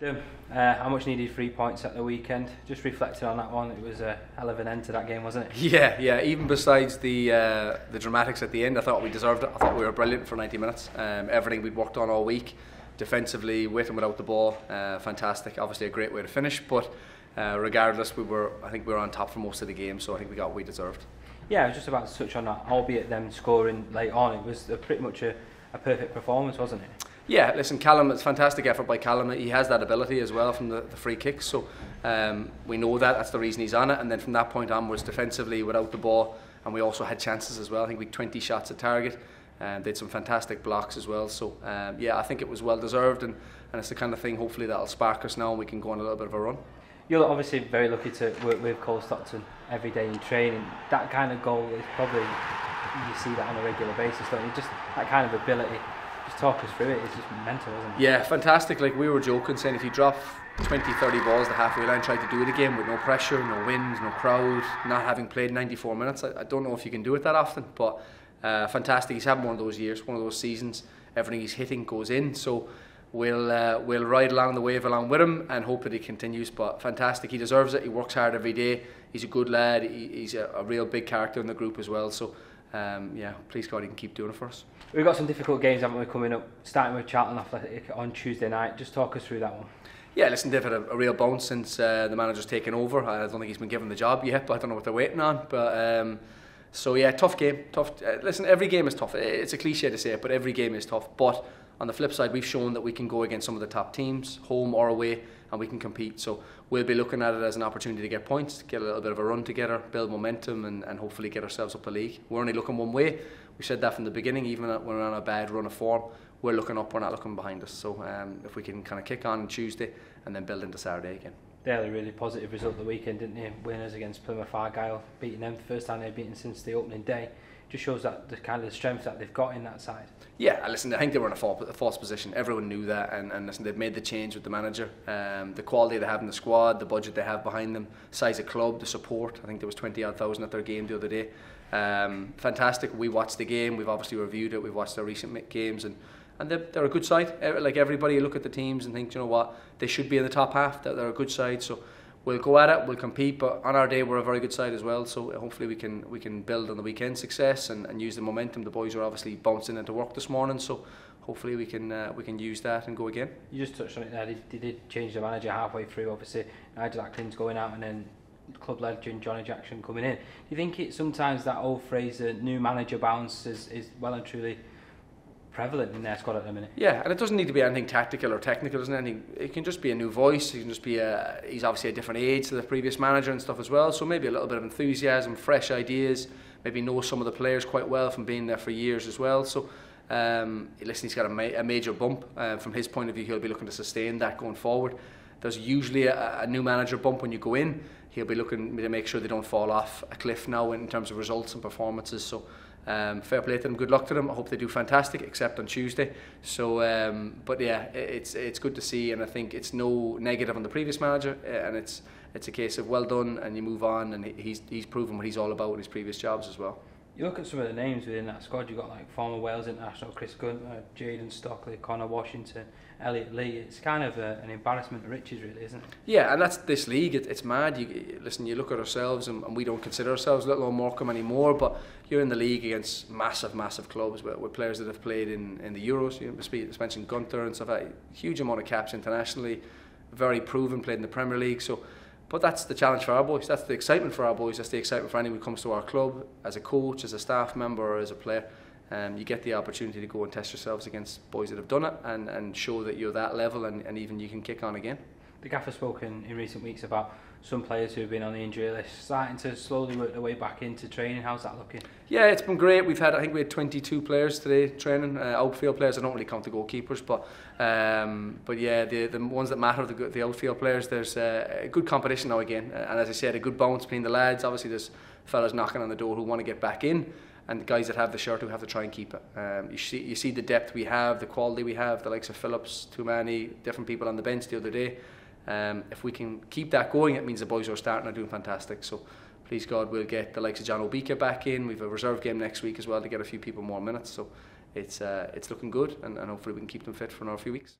Dim, uh, how much needed three points at the weekend? Just reflecting on that one, it was a hell of an end to that game, wasn't it? Yeah, yeah. Even besides the uh, the dramatics at the end, I thought we deserved it. I thought we were brilliant for 90 minutes. Um, everything we'd worked on all week, defensively, with and without the ball, uh, fantastic. Obviously, a great way to finish. But uh, regardless, we were. I think we were on top for most of the game, so I think we got what we deserved. Yeah, I was just about to touch on that. Albeit them scoring late on, it was a, pretty much a, a perfect performance, wasn't it? Yeah, listen, Callum, it's fantastic effort by Callum. He has that ability as well from the, the free kicks, so um, we know that. That's the reason he's on it. And then from that point onwards, defensively, without the ball, and we also had chances as well. I think we had 20 shots at target, and had some fantastic blocks as well. So um, yeah, I think it was well deserved, and, and it's the kind of thing. Hopefully, that'll spark us now, and we can go on a little bit of a run. You're obviously very lucky to work with Cole Stockton every day in training. That kind of goal is probably you see that on a regular basis, don't you? Just that kind of ability talk us through it. It's just mental, isn't it? Yeah, fantastic. Like we were joking, saying if you drop 20, 30 balls the halfway line, try to do it again with no pressure, no wind, no crowd, not having played 94 minutes. I, I don't know if you can do it that often, but uh, fantastic. He's having one of those years, one of those seasons. Everything he's hitting goes in. So we'll uh, we'll ride along the wave along with him and hope that he continues. But fantastic, he deserves it. He works hard every day. He's a good lad. He, he's a, a real big character in the group as well. So um, yeah, please God, he can keep doing it for us. We've got some difficult games, haven't we, coming up, starting with Charlton Athletic on Tuesday night. Just talk us through that one. Yeah, listen, they've had a, a real bounce since uh, the manager's taken over. I don't think he's been given the job yet, but I don't know what they're waiting on. But um, So yeah, tough game. Tough. Uh, listen, every game is tough. It's a cliche to say it, but every game is tough. But on the flip side, we've shown that we can go against some of the top teams, home or away, and we can compete. So we'll be looking at it as an opportunity to get points, get a little bit of a run together, build momentum, and, and hopefully get ourselves up the league. We're only looking one way. We said that from the beginning, even when we're on a bad run of form, we're looking up, we're not looking behind us. So um, if we can kind of kick on Tuesday and then build into Saturday again. They really positive result the weekend, didn't they? Winners against Plymouth Argyle, beating them the first time they've beaten since the opening day just shows that the kind of strength that they've got in that side. Yeah, listen, I think they were in a false, position. Everyone knew that, and, and listen, they've made the change with the manager. Um, the quality they have in the squad, the budget they have behind them, size of club, the support. I think there was 20 odd thousand at their game the other day. Um, fantastic. We watched the game. We've obviously reviewed it. We've watched their recent games, and and they're, they're a good side. Like everybody, look at the teams and think, you know what, they should be in the top half. They're, they're a good side. So we'll go at it, we'll compete, but on our day we're a very good side as well. So hopefully we can we can build on the weekend success and, and use the momentum. The boys are obviously bouncing into work this morning, so hopefully we can uh, we can use that and go again. You just touched on it there. They, they did change the manager halfway through. Obviously, Nigel Adkins going out and then club legend Johnnie Jackson coming in. Do you think it sometimes that old phrase, "the new manager bounce," is, is well and truly prevalent in their squad at the minute. Yeah, and it doesn't need to be anything tactical or technical, doesn't anything. It can just be a new voice. It can just be a. He's obviously a different age to the previous manager and stuff as well. So maybe a little bit of enthusiasm, fresh ideas. Maybe know some of the players quite well from being there for years as well. So. Um, listen, he's got a, ma- a major bump. Uh, from his point of view, he'll be looking to sustain that going forward. There's usually a, a new manager bump when you go in. He'll be looking to make sure they don't fall off a cliff now in terms of results and performances. So Um, fair play to them. Good luck to them. I hope they do fantastic, except on Tuesday. So, um, but yeah, it's it's good to see, and I think it's no negative on the previous manager, eh, and it's it's a case of well done, and you move on, and he's he's proven what he's all about in his previous jobs as well. You look at some of the names within that squad. You've got like former Wales international Chris Gunter, Jayden Stockley, Conor Washington, Elliot Lee. It's kind of a, an embarrassment of riches, really, isn't it? Yeah, and that's this league. It, it's mad. You listen. You look at ourselves, and, and we don't consider ourselves little or Morecambe anymore. But you're in the league against massive, massive clubs with, with players that have played in, in the Euros. You mentioned Gunter and stuff. A huge amount of caps internationally. Very proven. Played in the Premier League. So but that's the challenge for our boys. That's the excitement for our boys. That's the excitement for anyone who comes to our club as a coach, as a staff member, or as a player. Um, you get the opportunity to go and test yourselves against boys that have done it and, and show that you're that level and, and even you can kick on again. The gaffer spoken in recent weeks about some players who've been on the injury list starting to slowly work their way back into training. How's that looking? Yeah, it's been great. We've had, I think we had 22 players today training, uh, outfield players. I don't really count the goalkeepers, but um, but yeah, the the ones that matter, the, the outfield players. There's uh, a good competition now again, uh, and as I said, a good bounce between the lads. Obviously, there's fellas knocking on the door who want to get back in. And the guys that have the shirt who have to try and keep it. Um, you see, you see the depth we have, the quality we have, the likes of Phillips, too many different people on the bench the other day. Um, if we can keep that going, it means the boys are starting are doing fantastic. So please God, we'll get the likes of John Obika back in. We've a reserve game next week as well to get a few people more minutes. So it's uh, it's looking good, and, and hopefully we can keep them fit for another few weeks.